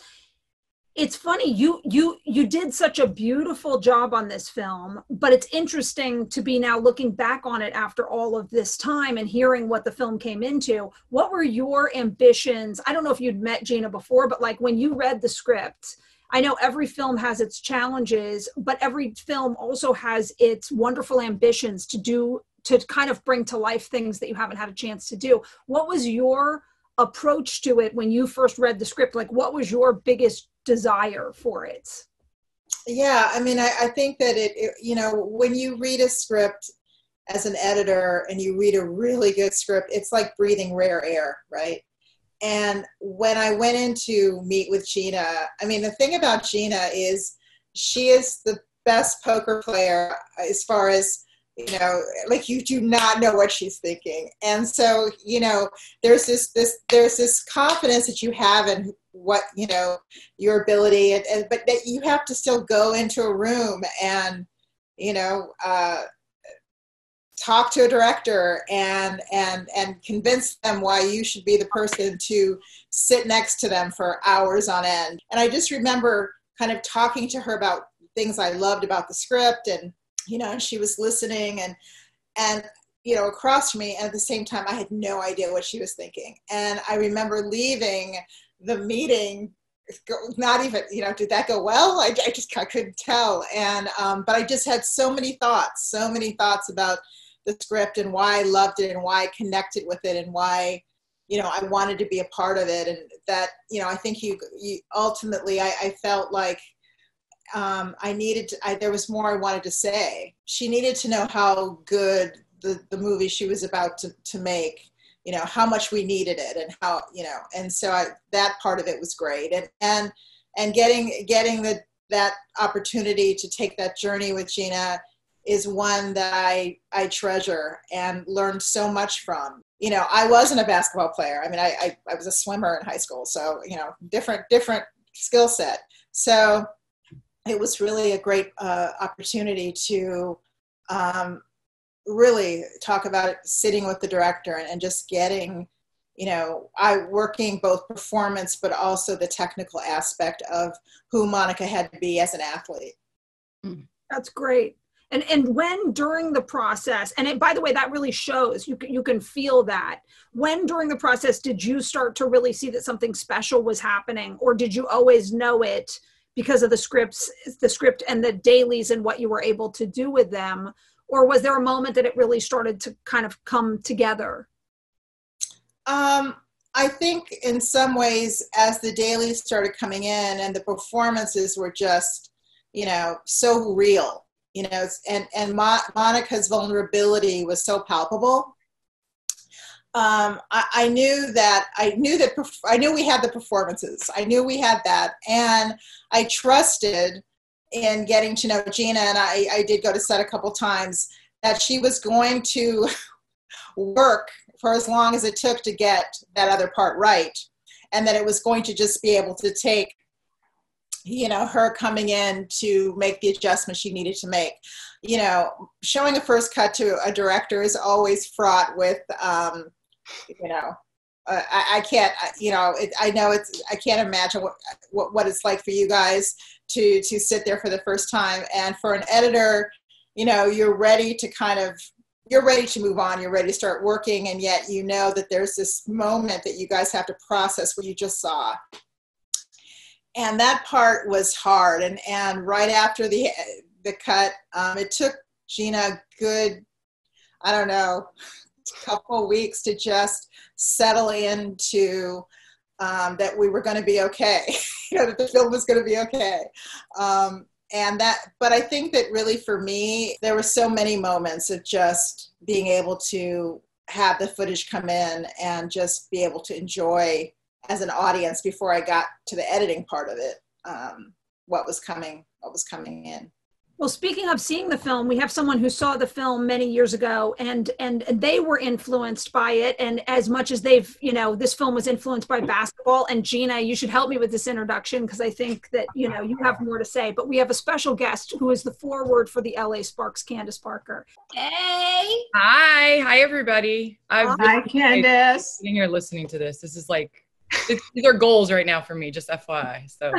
it's funny you you you did such a beautiful job on this film but it's interesting to be now looking back on it after all of this time and hearing what the film came into. What were your ambitions? I don't know if you'd met gina before but like when you read the script i know every film has its challenges but every film also has its wonderful ambitions to do to kind of bring to life things that you haven't had a chance to do. What was your approach to it when you first read the script? Like what was your biggest desire for it. Yeah i mean i, I think that it, it, you know when you read a script as an editor and you read a really good script it's like breathing rare air right? And when i went in to meet with gina i mean the thing about gina is she is the best poker player as far as you know like you do not know what she's thinking. And so you know there's this this there's this confidence that you have in what you know your ability and, and but that you have to still go into a room and you know uh, talk to a director and and and convince them why you should be the person to sit next to them for hours on end. And i just remember kind of talking to her about things i loved about the script and you know, and she was listening and and you know across from me and at the same time i had no idea what she was thinking. And i remember leaving the meeting not even you know did that go well? I, I just I couldn't tell. And um, but i just had so many thoughts so many thoughts about the script and why i loved it and why i connected with it and why you know i wanted to be a part of it. And that you know i think you, you ultimately I, I felt like um, I needed to, I, there was more I wanted to say. She needed to know how good the, the movie she was about to, to make, you know, how much we needed it and how, you know, and so I, that part of it was great. And, and, and getting, getting the, that opportunity to take that journey with Gina is one that I, I treasure and learned so much from. You know, I wasn't a basketball player. I mean, I, I, I was a swimmer in high school. So, you know, different, different skill set. So it was really a great uh, opportunity to um, really talk about it, sitting with the director and, and just getting you know i working both performance but also the technical aspect of who monica had to be as an athlete. Hmm. that's great. And and when during the process and it, by the way that really shows you can, you can feel that. When during the process did you start to really see that something special was happening or did you always know it because of the scripts the script and the dailies and what you were able to do with them or was there a moment that it really started to kind of come together um, i think in some ways as the dailies started coming in and the performances were just you know so real you know and and Mo- monica's vulnerability was so palpable um, I, I, knew that I knew that I knew we had the performances. I knew we had that, and I trusted in getting to know Gina. And I, I did go to set a couple times that she was going to work for as long as it took to get that other part right, and that it was going to just be able to take you know her coming in to make the adjustments she needed to make you know showing a first cut to a director is always fraught with um, you know, uh, I, I, can't, you know, it, I know it's, I can't imagine what, what, what it's like for you guys to, to sit there for the first time. And for an editor, you know, you're ready to kind of, you're ready to move on, you're ready to start working. And yet you know that there's this moment that you guys have to process what you just saw. And that part was hard. And, and right after the, the cut, um, it took Gina good, I don't know, couple weeks to just settle into um, that we were going to be okay, you know, that the film was going to be okay. Um, and that, but I think that really for me, there were so many moments of just being able to have the footage come in and just be able to enjoy as an audience before I got to the editing part of it, um, what was coming, what was coming in. Well, speaking of seeing the film, we have someone who saw the film many years ago, and and they were influenced by it. And as much as they've, you know, this film was influenced by basketball. And Gina, you should help me with this introduction because I think that you know you have more to say. But we have a special guest who is the forward for the LA Sparks, Candace Parker. Hey. Hi, hi everybody. I've hi, Candace. Sitting here listening to this. This is like these are goals right now for me. Just FYI. So.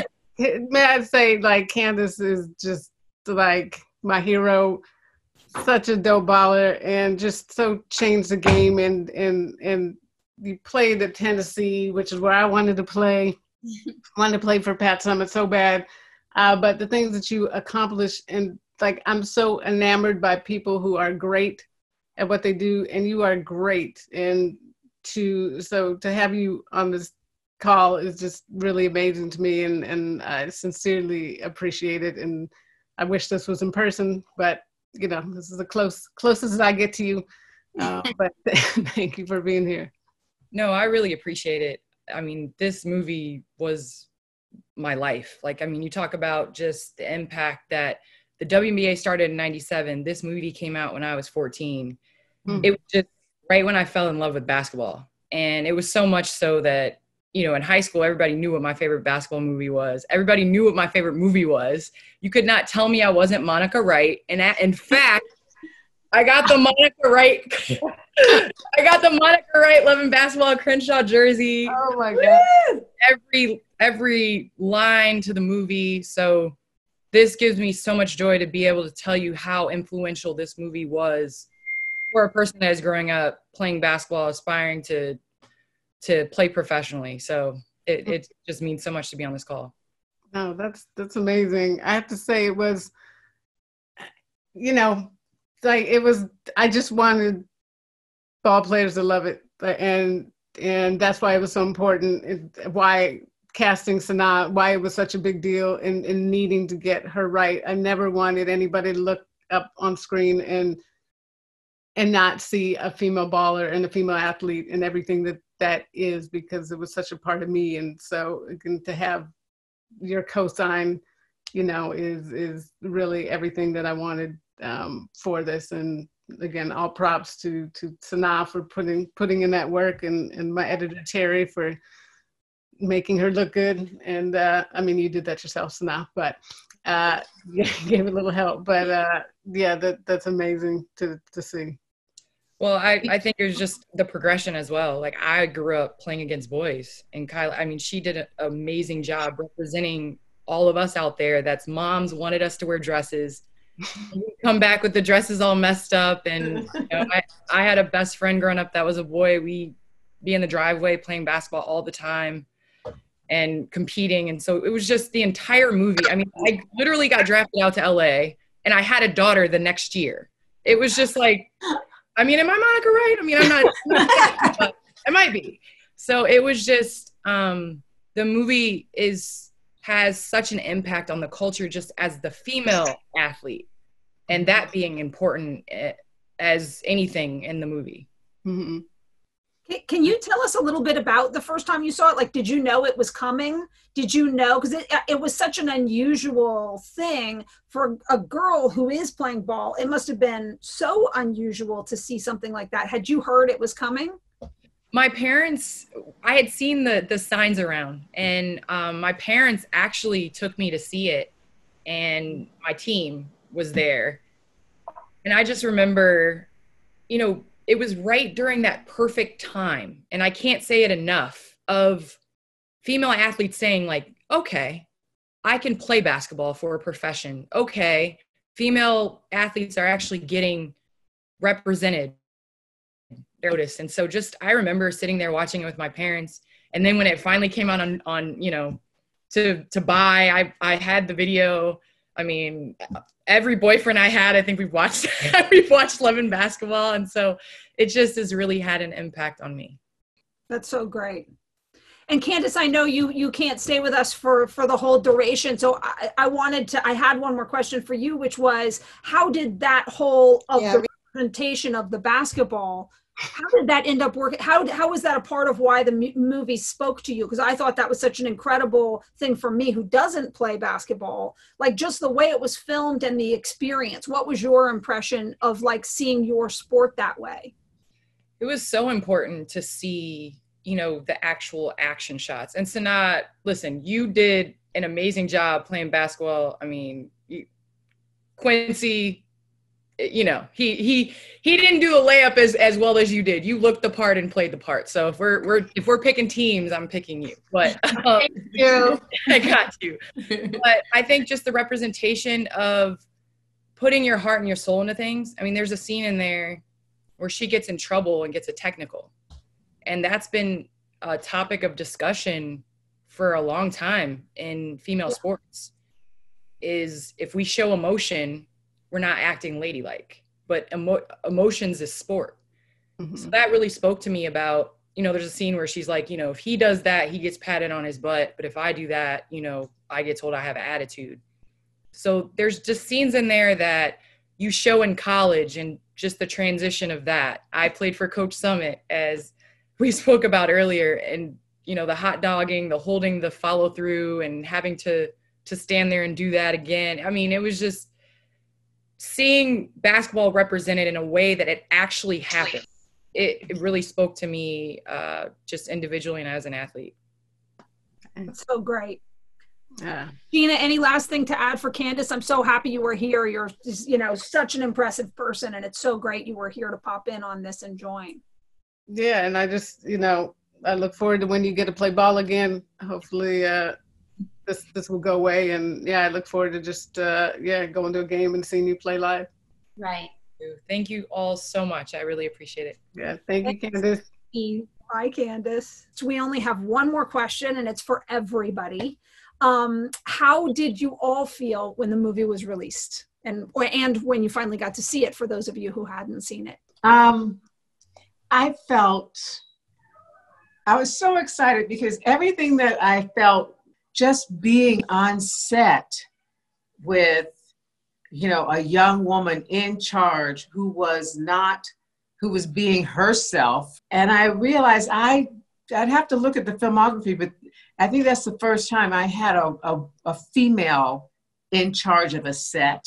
may I say, like Candace is just like my hero, such a dope baller, and just so changed the game. And and and you played at Tennessee, which is where I wanted to play. wanted to play for Pat Summitt so bad, uh, but the things that you accomplished, and like I'm so enamored by people who are great at what they do, and you are great. And to so to have you on this call is just really amazing to me and, and I sincerely appreciate it. And I wish this was in person, but you know, this is the close closest I get to you. Uh, but thank you for being here. No, I really appreciate it. I mean, this movie was my life. Like, I mean, you talk about just the impact that the WNBA started in 97. This movie came out when I was 14. Mm-hmm. It was just right when I fell in love with basketball. And it was so much so that you know, in high school, everybody knew what my favorite basketball movie was. Everybody knew what my favorite movie was. You could not tell me I wasn't Monica Wright. And in fact, I got the Monica Wright. I got the Monica Wright loving Basketball Crenshaw jersey. Oh my god! Every every line to the movie. So this gives me so much joy to be able to tell you how influential this movie was for a person that is growing up playing basketball, aspiring to to play professionally. So it, it just means so much to be on this call. No, that's that's amazing. I have to say it was, you know, like it was. I just wanted ball players to love it, and and that's why it was so important. why casting Sanaa, why it was such a big deal, and in needing to get her right. I never wanted anybody to look up on screen and and not see a female baller and a female athlete and everything that that is because it was such a part of me. And so to have your cosign you know is is really everything that i wanted um, for this. And again all props to to sanaa for putting putting in that work and and my editor terry for making her look good. And uh, i mean you did that yourself sanaa but uh gave a little help. But uh yeah that that's amazing to to see well, I, I think it was just the progression as well. Like I grew up playing against boys and Kyla, I mean, she did an amazing job representing all of us out there. That's moms wanted us to wear dresses. come back with the dresses all messed up. And you know, I, I had a best friend growing up that was a boy. We be in the driveway playing basketball all the time and competing. And so it was just the entire movie. I mean, I literally got drafted out to LA and I had a daughter the next year. It was just like I mean, am I Monica Wright? I mean, I'm not, but it might be. So it was just um, the movie is has such an impact on the culture just as the female athlete, and that being important eh, as anything in the movie. Mm-hmm. Can you tell us a little bit about the first time you saw it? Like, did you know it was coming? Did you know? Because it, it was such an unusual thing for a girl who is playing ball. It must have been so unusual to see something like that. Had you heard it was coming? My parents, I had seen the the signs around, and um, my parents actually took me to see it, and my team was there, and I just remember, you know, it was right during that perfect time. And i can't say it enough of female athletes saying like okay i can play basketball for a profession. Okay female athletes are actually getting represented. Notice. And so just i remember sitting there watching it with my parents. And then when it finally came out on on you know to to buy i i had the video. I mean every boyfriend I had, I think we've watched we've watched Love and Basketball, and so it just has really had an impact on me. That's so great. And Candace, I know you you can't stay with us for for the whole duration, so I, I wanted to. I had one more question for you, which was, how did that whole of yeah. the representation of the basketball how did that end up working how how was that a part of why the movie spoke to you? Because i thought that was such an incredible thing for me who doesn't play basketball. Like just the way it was filmed and the experience what was your impression of like seeing your sport that way? It was so important to see you know the actual action shots. And Sanaa listen you did an amazing job playing basketball. I mean you, quincy you know, he he he didn't do a layup as as well as you did. You looked the part and played the part. So if we're we're if we're picking teams, I'm picking you. But um, you. I got you. But I think just the representation of putting your heart and your soul into things. I mean, there's a scene in there where she gets in trouble and gets a technical, and that's been a topic of discussion for a long time in female sports. Is if we show emotion, we're not acting ladylike but emo- emotions is sport. Mm-hmm. So that really spoke to me about, you know, there's a scene where she's like, you know, if he does that, he gets patted on his butt. But if I do that, you know, I get told I have an attitude. So there's just scenes in there that you show in college and just the transition of that. I played for Coach Summitt as we spoke about earlier and you know the hot dogging, the holding the follow through and having to to stand there and do that again. I mean, it was just seeing basketball represented in a way that it actually happened, it, it really spoke to me uh, just individually and as an athlete. That's so great. Yeah. Gina, any last thing to add for Candace? I'm so happy you were here. You're, you know, such an impressive person, and it's so great you were here to pop in on this and join. Yeah, and I just, you know, I look forward to when you get to play ball again. Hopefully, uh, this this will go away. And yeah, I look forward to just uh, yeah going to a game and seeing you play live. Right. Thank you all so much. I really appreciate it. Yeah, thank you, Candace. Hi, Candace. So we only have one more question, and it's for everybody. Um, how did you all feel when the movie was released, and and when you finally got to see it? For those of you who hadn't seen it, um, I felt I was so excited because everything that I felt just being on set with you know a young woman in charge who was not who was being herself. And i realized i i'd have to look at the filmography but i think that's the first time i had a, a, a female in charge of a set.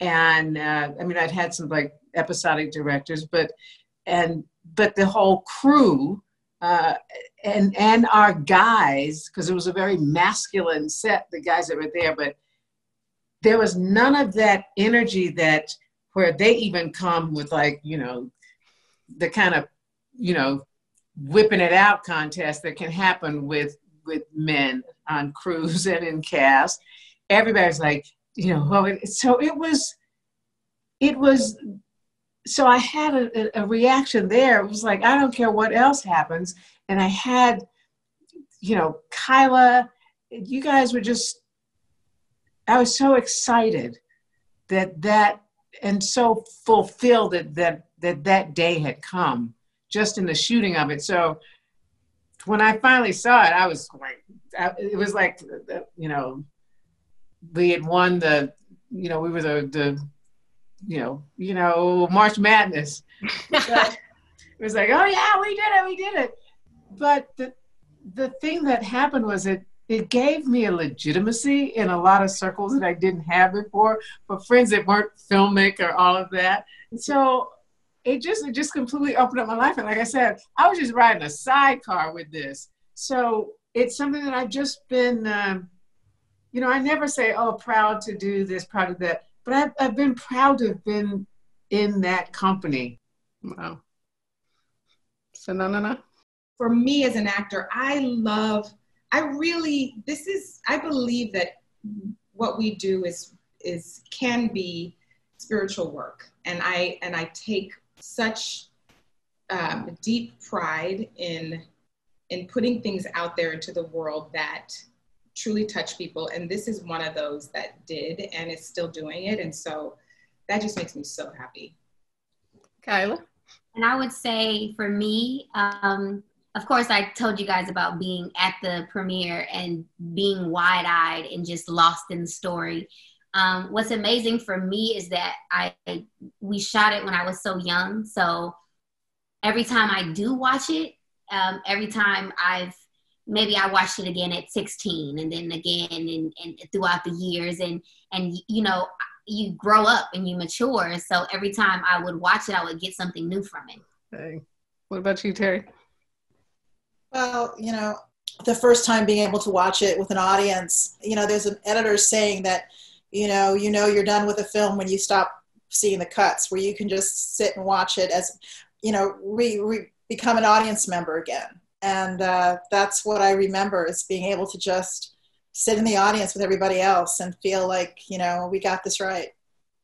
And uh, i mean i'd had some like episodic directors but and but the whole crew uh, and and our guys because it was a very masculine set the guys that were there but there was none of that energy that where they even come with like you know the kind of you know whipping it out contest that can happen with with men on crews and in cast. Everybody's like you know well so it was it was so I had a, a, reaction there. It was like, I don't care what else happens. And I had, you know, Kyla, you guys were just, I was so excited that that, and so fulfilled that that, that, that day had come just in the shooting of it. So when I finally saw it, I was like, it was like, you know, we had won the, you know, we were the, the, you know, you know, March Madness. it was like, oh yeah, we did it, we did it. But the the thing that happened was it it gave me a legitimacy in a lot of circles that I didn't have before for friends that weren't filmic or all of that. So it just it just completely opened up my life. And like I said, I was just riding a sidecar with this. So it's something that I've just been, um, you know, I never say, oh, proud to do this, proud of that but I've, I've been proud to have been in that company. Wow. So, no, no, no. For me as an actor, I love, I really, this is, I believe that what we do is, is, can be spiritual work. And I, and I take such um, deep pride in, in putting things out there into the world that truly touch people. And this is one of those that did and is still doing it. And so that just makes me so happy. Kyla? And I would say for me, um, of course, I told you guys about being at the premiere and being wide eyed and just lost in the story. Um, what's amazing for me is that I we shot it when I was so young. So every time I do watch it, um, every time I've maybe I watched it again at 16 and then again and, and throughout the years and and you know you grow up and you mature so every time I would watch it I would get something new from it. Hey. What about you Terry? Well, you know, the first time being able to watch it with an audience, you know, there's an editor saying that, you know, you know you're done with a film when you stop seeing the cuts where you can just sit and watch it as you know re, re become an audience member again and uh, that's what i remember is being able to just sit in the audience with everybody else and feel like you know we got this right.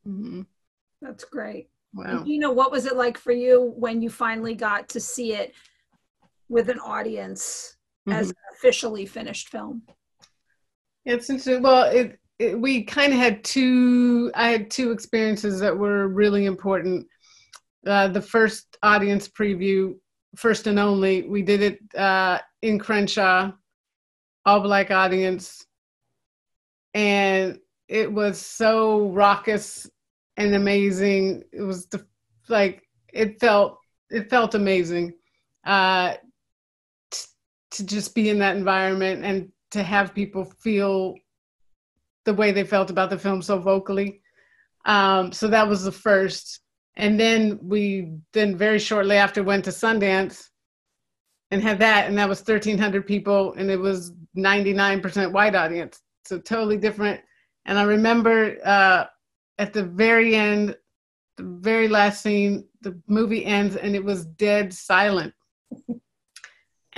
Mm-hmm. that's great. Wow. You know what was it like for you when you finally got to see it with an audience mm-hmm. as an officially finished film? It's interesting well it, it we kind of had two i had two experiences that were really important. Uh, the first audience preview first and only we did it uh, in crenshaw all black audience. And it was so raucous and amazing. It was the like it felt it felt amazing uh t- to just be in that environment and to have people feel the way they felt about the film so vocally. Um so that was the first and then we then very shortly after went to sundance and had that and that was 1300 people and it was 99% white audience. So totally different. And i remember uh, at the very end the very last scene the movie ends and it was dead silent.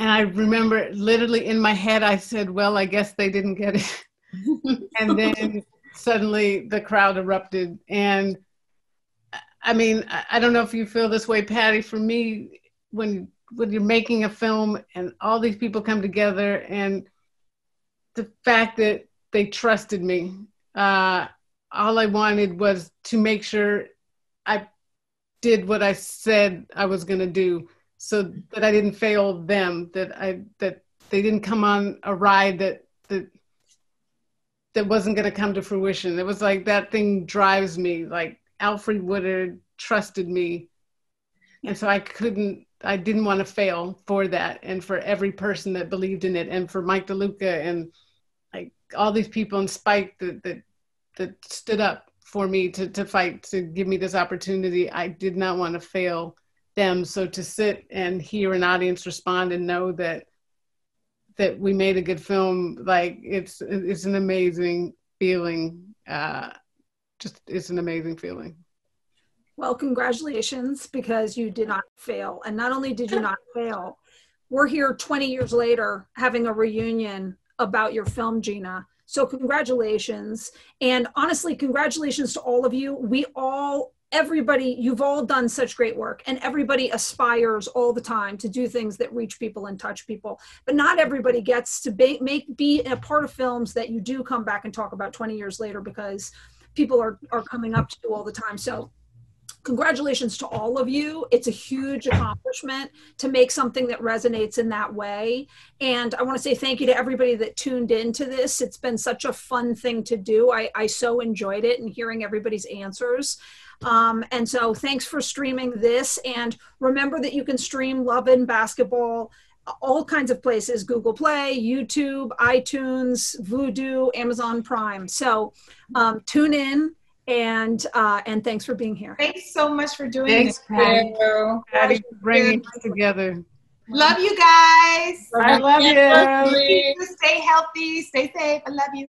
And i remember literally in my head i said well i guess they didn't get it. And then suddenly the crowd erupted and i mean i don't know if you feel this way patty. For me when when you're making a film and all these people come together and the fact that they trusted me uh, all i wanted was to make sure i did what i said i was going to do so that i didn't fail them that i that they didn't come on a ride that that that wasn't going to come to fruition. It was like that thing drives me like alfre woodard trusted me and so i couldn't I didn't want to fail for that and for every person that believed in it and for Mike DeLuca and like all these people and Spike that that that stood up for me to to fight to give me this opportunity. I did not want to fail them. So to sit and hear an audience respond and know that that we made a good film, like it's it's an amazing feeling. Uh, just it's an amazing feeling. Well, congratulations because you did not fail. And not only did you not fail, we're here 20 years later having a reunion about your film, Gina. So, congratulations. And honestly, congratulations to all of you. We all, everybody, you've all done such great work, and everybody aspires all the time to do things that reach people and touch people. But not everybody gets to be, make, be a part of films that you do come back and talk about 20 years later because people are, are coming up to all the time. So, congratulations to all of you. It's a huge accomplishment to make something that resonates in that way. And I want to say thank you to everybody that tuned into this. It's been such a fun thing to do. I, I so enjoyed it and hearing everybody's answers. Um, and so thanks for streaming this. And remember that you can stream Love and Basketball all kinds of places Google Play, YouTube, iTunes, Vudu, Amazon Prime. So um, tune in and uh, and thanks for being here. Thanks so much for doing thanks, this. Patty. Patty, bringing us together. Love you guys. I love you. Stay healthy. Stay safe. I love you.